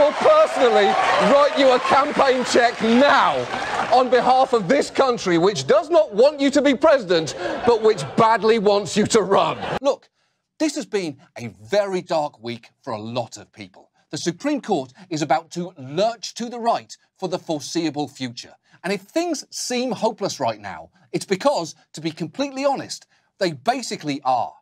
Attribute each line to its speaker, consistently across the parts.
Speaker 1: will personally write you a campaign check now on behalf of this country, which does not want you to be president, but which badly wants you to run.
Speaker 2: Look, this has been a very dark week for a lot of people. The Supreme Court is about to lurch to the right for the foreseeable future. And if things seem hopeless right now, it's because, to be completely honest, they basically are.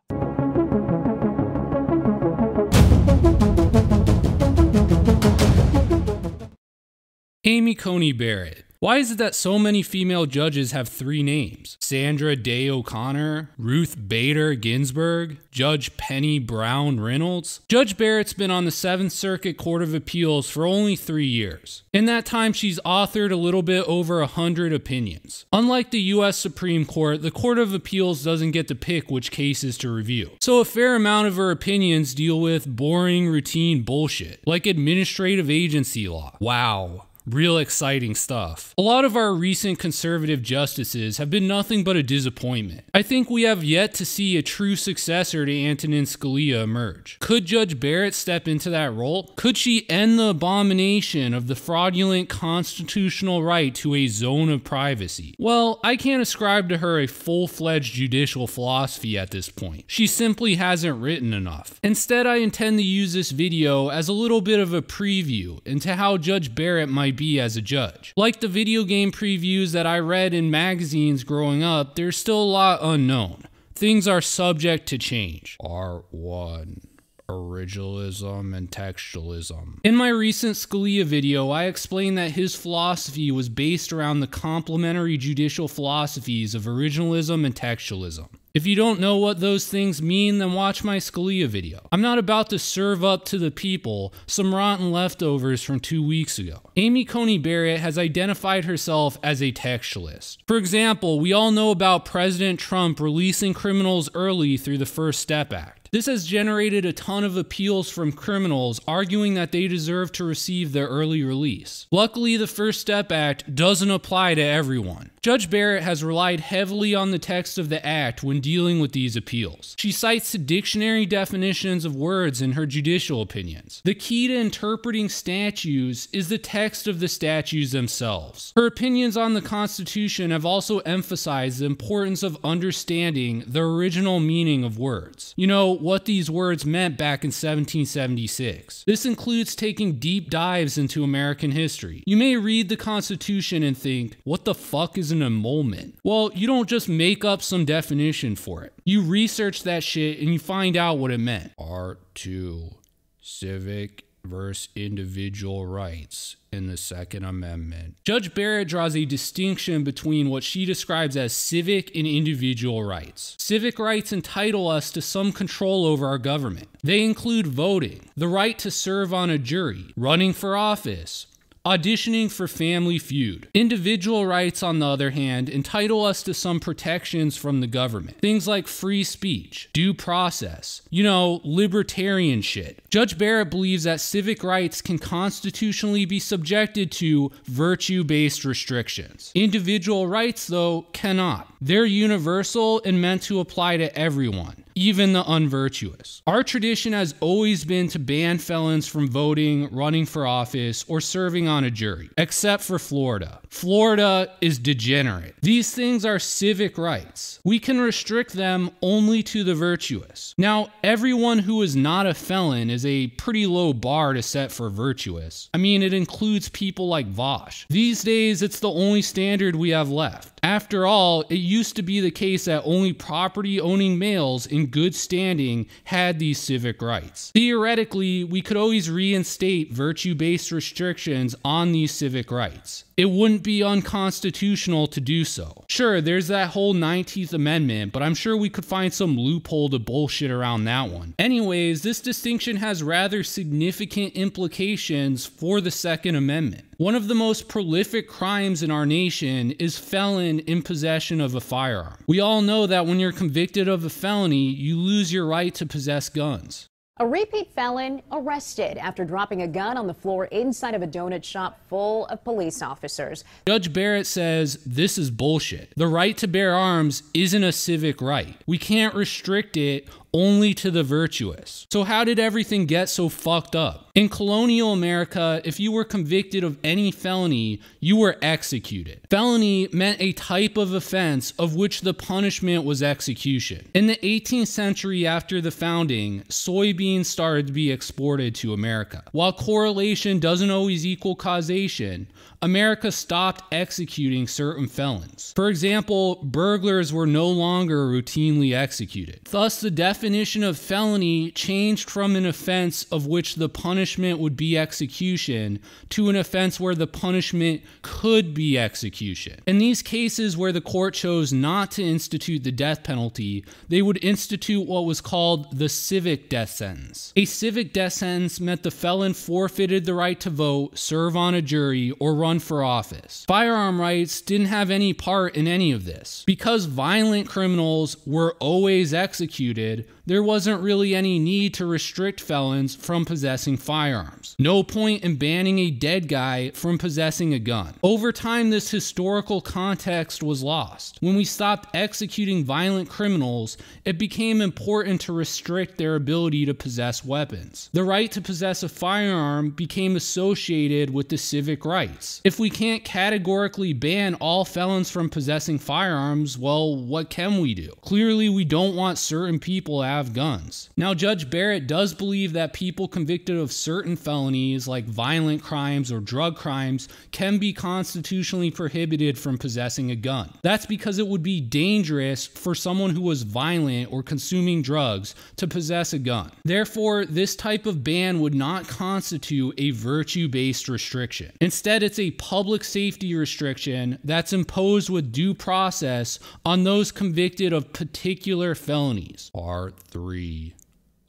Speaker 3: Amy Coney Barrett. Why is it that so many female judges have three names? Sandra Day O'Connor, Ruth Bader Ginsburg, Judge Penny Brown Reynolds? Judge Barrett's been on the Seventh Circuit Court of Appeals for only three years. In that time, she's authored a little bit over a hundred opinions. Unlike the US Supreme Court, the Court of Appeals doesn't get to pick which cases to review. So a fair amount of her opinions deal with boring, routine bullshit, like administrative agency law. Wow real exciting stuff. A lot of our recent conservative justices have been nothing but a disappointment. I think we have yet to see a true successor to Antonin Scalia emerge. Could Judge Barrett step into that role? Could she end the abomination of the fraudulent constitutional right to a zone of privacy? Well, I can't ascribe to her a full-fledged judicial philosophy at this point. She simply hasn't written enough. Instead, I intend to use this video as a little bit of a preview into how Judge Barrett might be as a judge. Like the video game previews that I read in magazines growing up, there's still a lot unknown. Things are subject to change. R1 originalism and textualism. In my recent Scalia video, I explained that his philosophy was based around the complementary judicial philosophies of originalism and textualism. If you don't know what those things mean, then watch my Scalia video. I'm not about to serve up to the people some rotten leftovers from two weeks ago. Amy Coney Barrett has identified herself as a textualist. For example, we all know about President Trump releasing criminals early through the First Step Act. This has generated a ton of appeals from criminals arguing that they deserve to receive their early release. Luckily, the First Step Act doesn't apply to everyone. Judge Barrett has relied heavily on the text of the act when dealing with these appeals. She cites dictionary definitions of words in her judicial opinions. The key to interpreting statutes is the text of the statutes themselves. Her opinions on the Constitution have also emphasized the importance of understanding the original meaning of words. You know, what these words meant back in 1776. This includes taking deep dives into American history. You may read the Constitution and think, what the fuck is an emolument? Well, you don't just make up some definition for it. You research that shit and you find out what it meant. R2, civic versus individual rights in the Second Amendment. Judge Barrett draws a distinction between what she describes as civic and individual rights. Civic rights entitle us to some control over our government. They include voting, the right to serve on a jury, running for office, auditioning for Family Feud. Individual rights, on the other hand, entitle us to some protections from the government. Things like free speech, due process, you know, libertarian shit. Judge Barrett believes that civic rights can constitutionally be subjected to virtue based restrictions. Individual rights, though, cannot. They're universal and meant to apply to everyone even the unvirtuous. Our tradition has always been to ban felons from voting, running for office, or serving on a jury, except for Florida. Florida is degenerate. These things are civic rights. We can restrict them only to the virtuous. Now, everyone who is not a felon is a pretty low bar to set for virtuous. I mean, it includes people like Vaush. These days, it's the only standard we have left. After all, it used to be the case that only property owning males in good standing had these civic rights. Theoretically, we could always reinstate virtue based restrictions on these civic rights it wouldn't be unconstitutional to do so. Sure, there's that whole 19th Amendment, but I'm sure we could find some loophole to bullshit around that one. Anyways, this distinction has rather significant implications for the Second Amendment. One of the most prolific crimes in our nation is felon in possession of a firearm. We all know that when you're convicted of a felony, you lose your right to possess guns.
Speaker 4: A repeat felon arrested after dropping a gun on the floor inside of a donut shop full of police officers.
Speaker 3: Judge Barrett says this is bullshit. The right to bear arms isn't a civic right. We can't restrict it only to the virtuous. So, how did everything get so fucked up? In colonial America, if you were convicted of any felony, you were executed. Felony meant a type of offense of which the punishment was execution. In the 18th century after the founding, soybeans started to be exported to America. While correlation doesn't always equal causation, America stopped executing certain felons. For example, burglars were no longer routinely executed. Thus, the definition of felony changed from an offense of which the punishment would be execution to an offense where the punishment could be execution. In these cases where the court chose not to institute the death penalty, they would institute what was called the civic death sentence. A civic death sentence meant the felon forfeited the right to vote, serve on a jury, or run run for office. Firearm rights didn't have any part in any of this. Because violent criminals were always executed, there wasn't really any need to restrict felons from possessing firearms. No point in banning a dead guy from possessing a gun. Over time, this historical context was lost. When we stopped executing violent criminals, it became important to restrict their ability to possess weapons. The right to possess a firearm became associated with the civic rights. If we can't categorically ban all felons from possessing firearms, well, what can we do? Clearly, we don't want certain people to have guns. Now, Judge Barrett does believe that people convicted of certain felonies, like violent crimes or drug crimes, can be constitutionally prohibited from possessing a gun. That's because it would be dangerous for someone who was violent or consuming drugs to possess a gun. Therefore, this type of ban would not constitute a virtue based restriction. Instead, it's a public safety restriction that's imposed with due process on those convicted of particular felonies. Part 3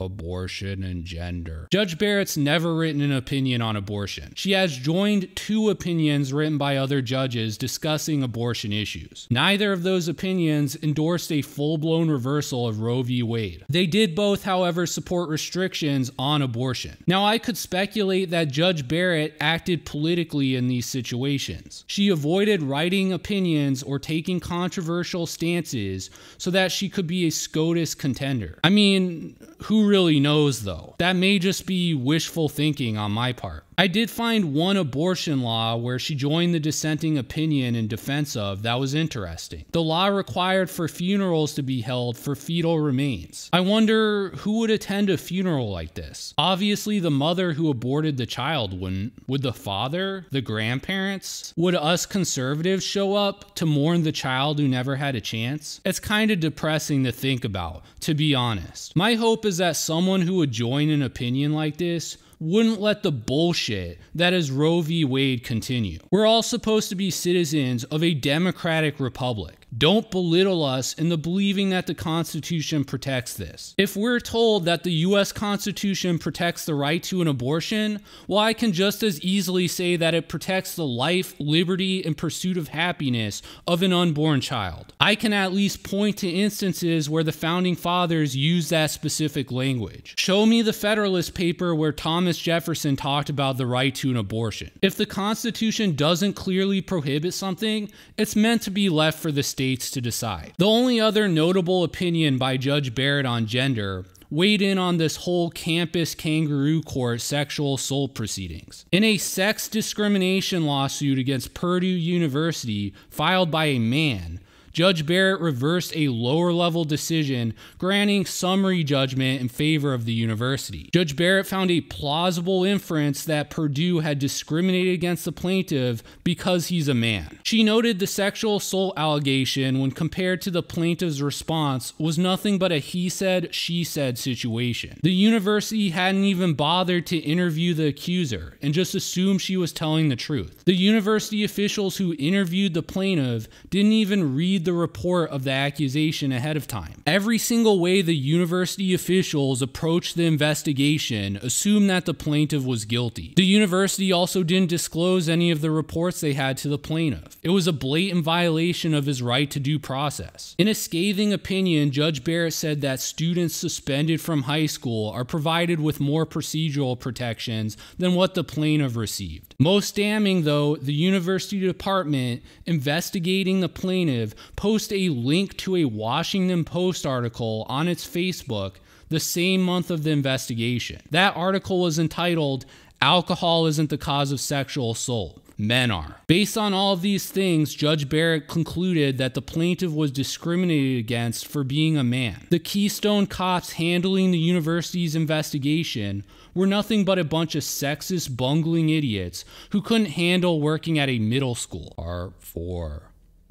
Speaker 3: abortion and gender. Judge Barrett's never written an opinion on abortion. She has joined two opinions written by other judges discussing abortion issues. Neither of those opinions endorsed a full blown reversal of Roe v. Wade. They did both, however, support restrictions on abortion. Now, I could speculate that Judge Barrett acted politically in these situations. She avoided writing opinions or taking controversial stances so that she could be a SCOTUS contender. I mean, who really knows though? That may just be wishful thinking on my part. I did find one abortion law where she joined the dissenting opinion in defense of that was interesting. The law required for funerals to be held for fetal remains. I wonder who would attend a funeral like this. Obviously, the mother who aborted the child wouldn't. Would the father? The grandparents? Would us conservatives show up to mourn the child who never had a chance? It's kind of depressing to think about, to be honest. My hope is that someone who would join an opinion like this wouldn't let the bullshit that is Roe v. Wade continue. We're all supposed to be citizens of a democratic republic. Don't belittle us in the believing that the Constitution protects this. If we're told that the US Constitution protects the right to an abortion, well, I can just as easily say that it protects the life, liberty, and pursuit of happiness of an unborn child. I can at least point to instances where the founding fathers used that specific language. Show me the Federalist paper where Thomas Jefferson talked about the right to an abortion. If the Constitution doesn't clearly prohibit something, it's meant to be left for the state states to decide. The only other notable opinion by Judge Barrett on gender weighed in on this whole campus kangaroo court sexual assault proceedings. In a sex discrimination lawsuit against Purdue University filed by a man, Judge Barrett reversed a lower level decision granting summary judgment in favor of the university. Judge Barrett found a plausible inference that Purdue had discriminated against the plaintiff because he's a man. She noted the sexual assault allegation, when compared to the plaintiff's response, was nothing but a he said, she said situation. The university hadn't even bothered to interview the accuser and just assumed she was telling the truth. The university officials who interviewed the plaintiff didn't even read read the report of the accusation ahead of time. Every single way the university officials approached the investigation assumed that the plaintiff was guilty. The university also didn't disclose any of the reports they had to the plaintiff. It was a blatant violation of his right to due process. In a scathing opinion, Judge Barrett said that students suspended from high school are provided with more procedural protections than what the plaintiff received. Most damning, though, the university department investigating the plaintiff post a link to a Washington Post article on its Facebook the same month of the investigation. That article was entitled, Alcohol Isn't the Cause of Sexual Assault men are. Based on all of these things, Judge Barrett concluded that the plaintiff was discriminated against for being a man. The Keystone cops handling the university's investigation were nothing but a bunch of sexist, bungling idiots who couldn't handle working at a middle school. R4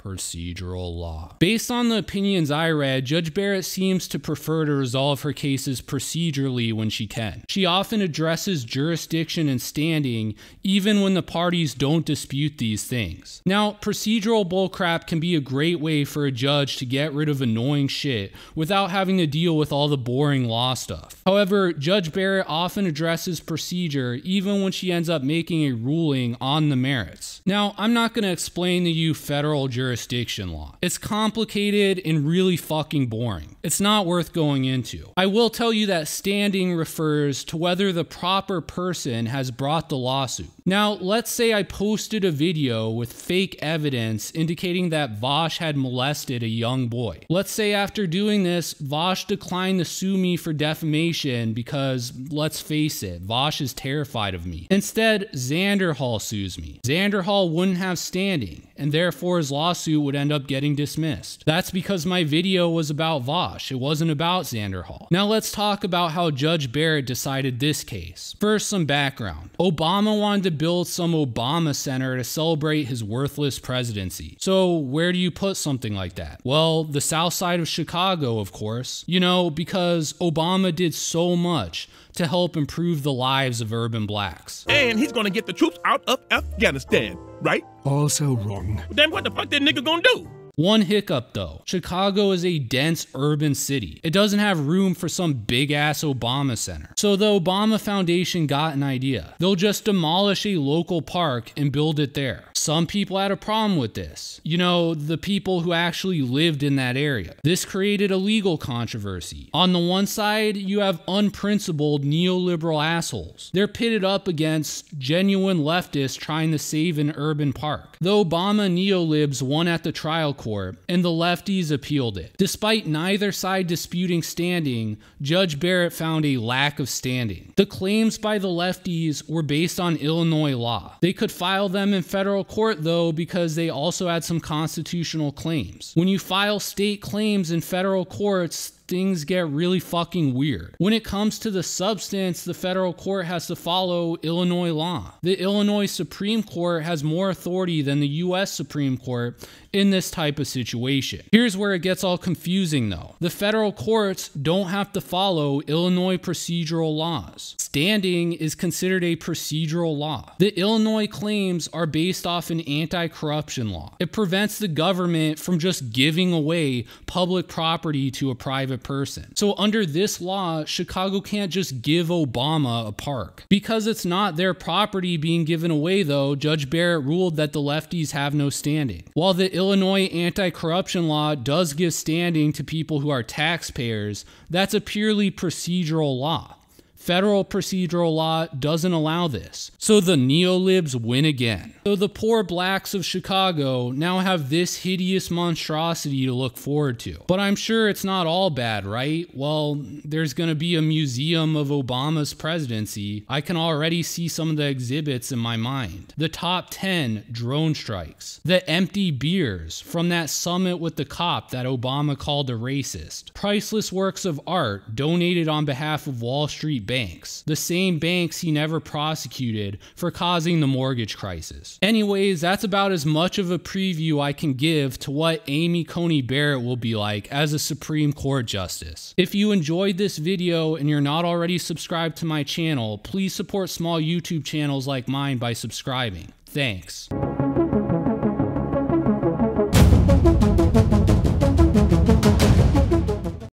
Speaker 3: procedural law. Based on the opinions I read, Judge Barrett seems to prefer to resolve her cases procedurally when she can. She often addresses jurisdiction and standing even when the parties don't dispute these things. Now, procedural bullcrap can be a great way for a judge to get rid of annoying shit without having to deal with all the boring law stuff. However, Judge Barrett often addresses procedure even when she ends up making a ruling on the merits. Now, I'm not going to explain to you federal jurisdiction jurisdiction law. It's complicated and really fucking boring. It's not worth going into. I will tell you that standing refers to whether the proper person has brought the lawsuit. Now, let's say I posted a video with fake evidence indicating that Vaush had molested a young boy. Let's say after doing this, Vaush declined to sue me for defamation because, let's face it, Vaush is terrified of me. Instead, Xanderhall sues me. Xanderhall wouldn't have standing, and therefore his lawsuit would end up getting dismissed. That's because my video was about Vaush, it wasn't about Xanderhall. Now let's talk about how Judge Barrett decided this case. First, some background. Obama wanted to build some Obama Center to celebrate his worthless presidency. So, where do you put something like that? Well, the south side of Chicago, of course. You know, because Obama did so much to help improve the lives of urban blacks.
Speaker 5: And he's gonna get the troops out of Afghanistan, right?
Speaker 6: Also wrong.
Speaker 5: Then what the fuck that nigga gonna do?
Speaker 3: One hiccup though Chicago is a dense urban city. It doesn't have room for some big ass Obama Center. So the Obama Foundation got an idea. They'll just demolish a local park and build it there. Some people had a problem with this. You know, the people who actually lived in that area. This created a legal controversy. On the one side, you have unprincipled neoliberal assholes. They're pitted up against genuine leftists trying to save an urban park. The Obama neolibs won at the trial court, and the lefties appealed it. Despite neither side disputing standing, Judge Barrett found a lack of standing. The claims by the lefties were based on Illinois law. They could file them in federal court, though, because they also had some constitutional claims. When you file state claims in federal courts, things get really fucking weird. When it comes to the substance, the federal court has to follow Illinois law. The Illinois Supreme Court has more authority than the US Supreme Court in this type of situation. Here's where it gets all confusing though. The federal courts don't have to follow Illinois procedural laws. Standing is considered a procedural law. The Illinois claims are based off an anti corruption law. It prevents the government from just giving away public property to a private person. So, under this law, Chicago can't just give Obama a park. Because it's not their property being given away, though, Judge Barrett ruled that the lefties have no standing. While the Illinois anti corruption law does give standing to people who are taxpayers, that's a purely procedural law. Federal procedural law doesn't allow this. So the neolibs win again. So the poor blacks of Chicago now have this hideous monstrosity to look forward to. But I'm sure it's not all bad, right? Well, there's going to be a museum of Obama's presidency. I can already see some of the exhibits in my mind. The top 10 drone strikes, the empty beers from that summit with the cop that Obama called a racist, priceless works of art donated on behalf of Wall Street banks, the same banks he never prosecuted for causing the mortgage crisis. Anyways, that's about as much of a preview I can give to what Amy Coney Barrett will be like as a Supreme Court Justice. If you enjoyed this video and you're not already subscribed to my channel, please support small YouTube channels like mine by subscribing. Thanks.